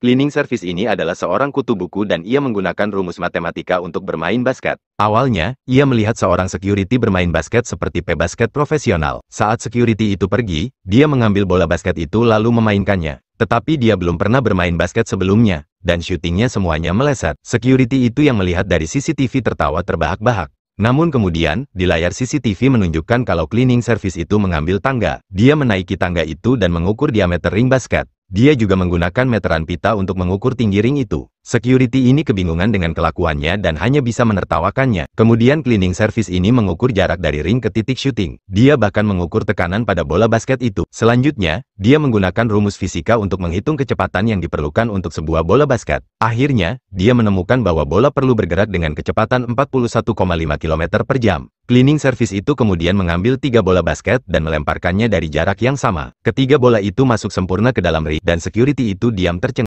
Cleaning service ini adalah seorang kutu buku dan ia menggunakan rumus matematika untuk bermain basket. Awalnya, ia melihat seorang security bermain basket seperti pebasket profesional. Saat security itu pergi, dia mengambil bola basket itu lalu memainkannya. Tetapi dia belum pernah bermain basket sebelumnya, dan syutingnya semuanya meleset. Security itu yang melihat dari CCTV tertawa terbahak-bahak. Namun kemudian, di layar CCTV menunjukkan kalau cleaning service itu mengambil tangga. Dia menaiki tangga itu dan mengukur diameter ring basket. Dia juga menggunakan meteran pita untuk mengukur tinggi ring itu. Security ini kebingungan dengan kelakuannya dan hanya bisa menertawakannya. Kemudian cleaning service ini mengukur jarak dari ring ke titik shooting. Dia bahkan mengukur tekanan pada bola basket itu. Selanjutnya, dia menggunakan rumus fisika untuk menghitung kecepatan yang diperlukan untuk sebuah bola basket. Akhirnya, dia menemukan bahwa bola perlu bergerak dengan kecepatan 41,5 km per jam. Cleaning service itu kemudian mengambil tiga bola basket dan melemparkannya dari jarak yang sama. Ketiga bola itu masuk sempurna ke dalam ring, dan security itu diam tercengang.